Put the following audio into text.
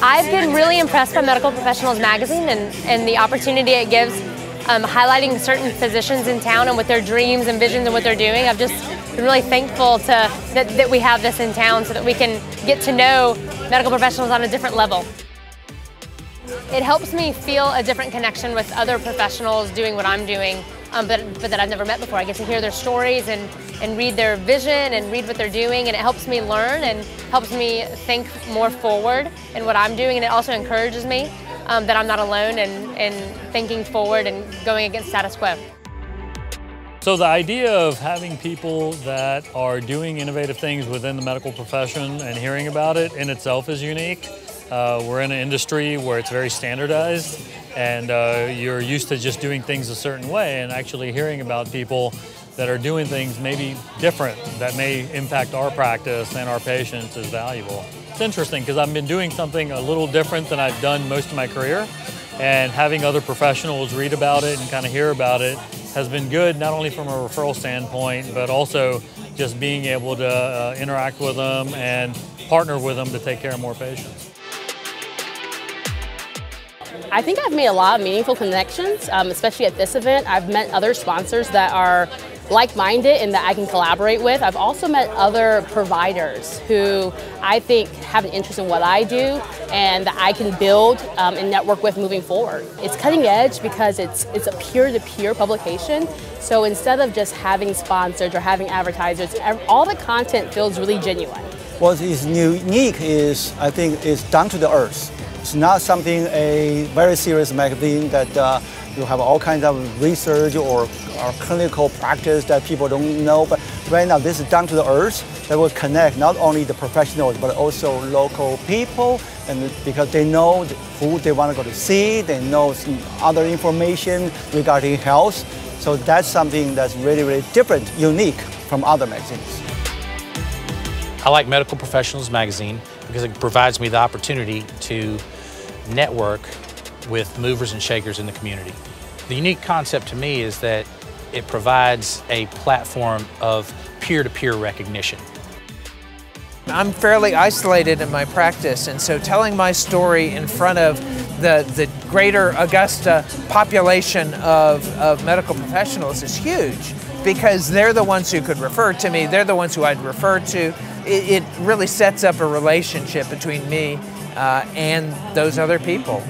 I've been really impressed by Medical Professionals Magazine and, and the opportunity it gives um, highlighting certain physicians in town and with their dreams and visions and what they're doing. I've just been really thankful to that, that we have this in town so that we can get to know medical professionals on a different level. It helps me feel a different connection with other professionals doing what I'm doing, um, but, but that I've never met before. I get to hear their stories and, and read their vision and read what they're doing, and it helps me learn and helps me think more forward in what I'm doing, and it also encourages me um, that I'm not alone and, in thinking forward and going against status quo. So the idea of having people that are doing innovative things within the medical profession and hearing about it in itself is unique. Uh, we're in an industry where it's very standardized and uh, you're used to just doing things a certain way and actually hearing about people that are doing things maybe different that may impact our practice and our patients is valuable. It's interesting because I've been doing something a little different than I've done most of my career and having other professionals read about it and kind of hear about it has been good not only from a referral standpoint but also just being able to uh, interact with them and partner with them to take care of more patients. I think I've made a lot of meaningful connections, um, especially at this event. I've met other sponsors that are like-minded and that I can collaborate with. I've also met other providers who I think have an interest in what I do and that I can build um, and network with moving forward. It's cutting edge because it's, it's a peer-to-peer -peer publication. So instead of just having sponsors or having advertisers, all the content feels really genuine. What is unique is, I think, is down to the earth. It's not something a very serious magazine that uh, you have all kinds of research or, or clinical practice that people don't know. But right now, this is down to the earth that will connect not only the professionals but also local people, and because they know who they want to go to see, they know other information regarding health. So that's something that's really, really different, unique from other magazines. I like Medical Professionals Magazine because it provides me the opportunity to network with movers and shakers in the community. The unique concept to me is that it provides a platform of peer-to-peer -peer recognition. I'm fairly isolated in my practice, and so telling my story in front of the, the greater Augusta population of, of medical professionals is huge because they're the ones who could refer to me, they're the ones who I'd refer to. It, it really sets up a relationship between me uh, and those other people.